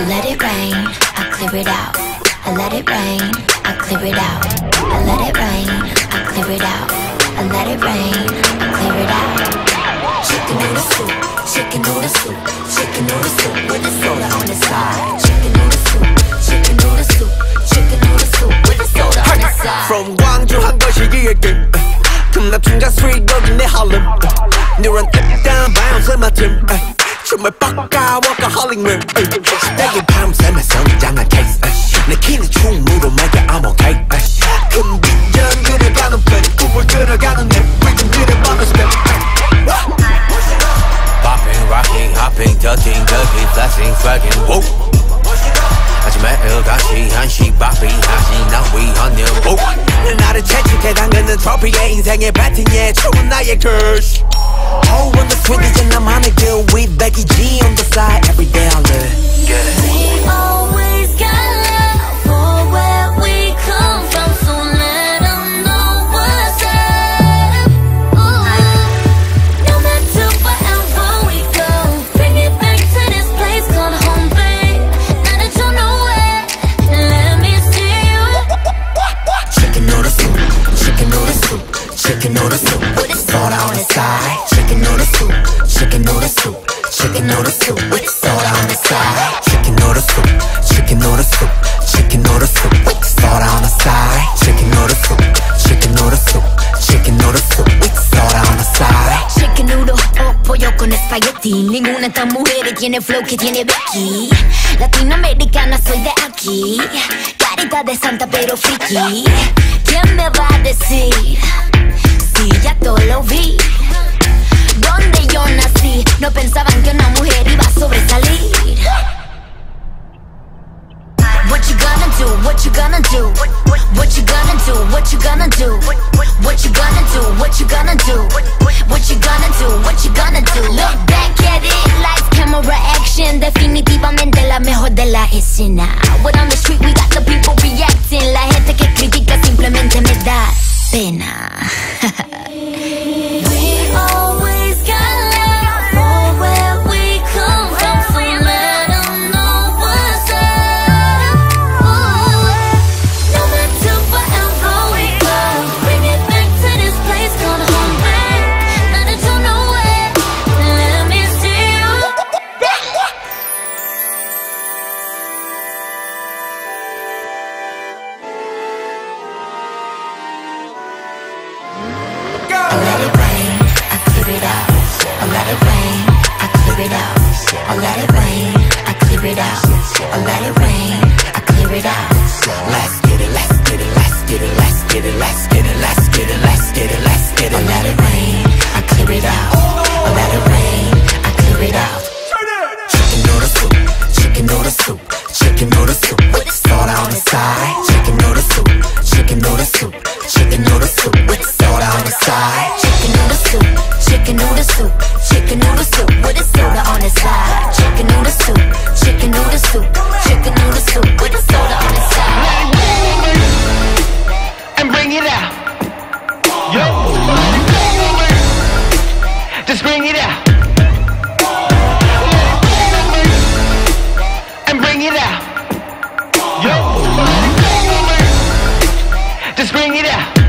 I let it rain, I clear it out. I let it rain, I clear it out. I let it rain, I clear it out. I let it rain, I clear it out. Chicken noodle soup, chicken noodle soup, chicken noodle soup with a soda on the side. Chicken noodle soup, chicken noodle soup, chicken noodle soup with a soda on the side. From Gwangju, 한국시 이야기. 금납 중자 스윗 너는 내 할렘. 뉴런 앱 다운 바운스 맡음. 춤을 뻑가 workaholic man 내게 밤샘에 성장한 case 내 키는 충무로 말야 I'm okay 금비전 그래 가는 배 꿈을 들어가는 내 리듬 그래 보는 step Popping, rocking, hopping, ducking, ducking, flashing, flagging, whoa 하지만 일다시 한시 바삐 다시 나 위하는 whoa 내 나를 채찍해 담그는 트로피에 인생의 배팅에 추운 나의 curse. Oh, when the swing is in, I'm on a espagueti. Ninguna de estas mujeres tiene flow que tiene Becky. Latinoamericana soy de aquí. Carita de santa pero friki. ¿Quién me va a decir? Si ya todo lo vi. Donde yo nací, no pensaban que una mujer iba a sobresalir. What you gonna do? What you gonna do? What you gonna do? What you gonna do? What you gonna do? What you gonna do? What hissing now. What on the street, we it out. I let it rain, I clear it out. I let it rain, Just bring it out. And bring it out. Yo. Just bring it out.